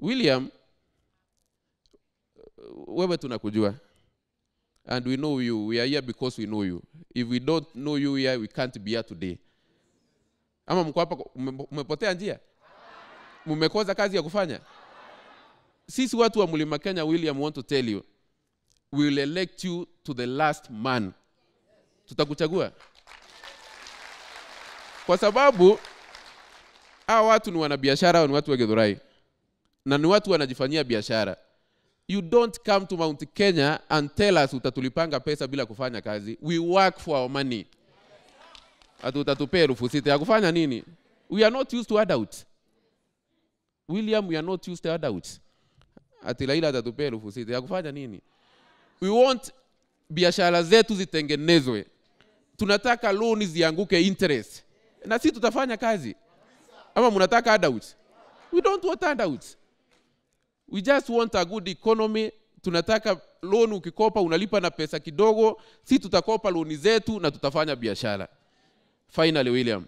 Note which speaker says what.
Speaker 1: William, wewe tunakujua and we know you. We are here because we know you. If we don't know you here, we can't be here today. Ama mko hapa mmepotea njia? mmekoza kazi ya kufanya? Sisi watu wa Mlima Kenya, William, want to tell you, we will elect you to the last man. Tutakuchagua kwa sababu hawa watu ni wanabiashara, ni watu wa Githurai na ni watu wanajifanyia biashara. You don't come to Mount Kenya and tell us utatulipanga pesa bila kufanya kazi. We work for our money. Ati utatupea elfu sita ya kufanya nini? We are not used to adult William, we are not used to adult Ati Laila atatupea elfu sita ya kufanya nini? We want biashara zetu zitengenezwe. Tunataka loan zianguke interest, na si tutafanya kazi ama mnataka adult We don't want adults. We just want a good economy. Tunataka loan ukikopa unalipa na pesa kidogo, si tutakopa loni zetu na tutafanya biashara. Finally, William,